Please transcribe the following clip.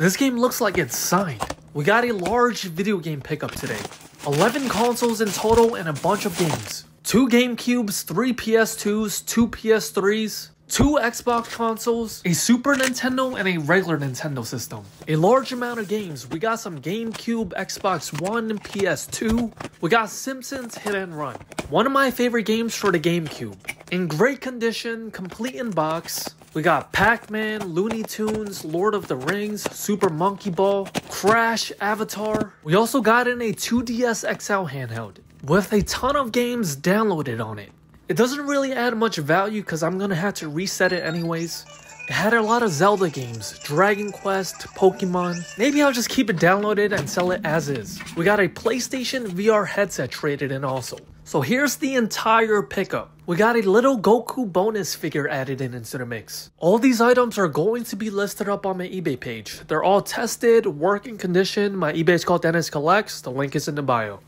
This game looks like it's signed. We got a large video game pickup today. 11 consoles in total and a bunch of games. 2 GameCubes, 3 PS2s, 2 PS3s, two Xbox consoles, a Super Nintendo, and a regular Nintendo system. A large amount of games. We got some GameCube, Xbox One, PS2. We got Simpsons Hit and Run. One of my favorite games for the GameCube. In great condition, complete in box. We got Pac-Man, Looney Tunes, Lord of the Rings, Super Monkey Ball, Crash, Avatar. We also got in a 2DS XL handheld with a ton of games downloaded on it. It doesn't really add much value because I'm gonna have to reset it anyways. It had a lot of Zelda games, Dragon Quest, Pokemon. Maybe I'll just keep it downloaded and sell it as is. We got a PlayStation VR headset traded in also. So here's the entire pickup. We got a little Goku bonus figure added in into the mix. All these items are going to be listed up on my eBay page. They're all tested, working condition. My eBay is called Dennis Collects. The link is in the bio.